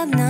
I'm not.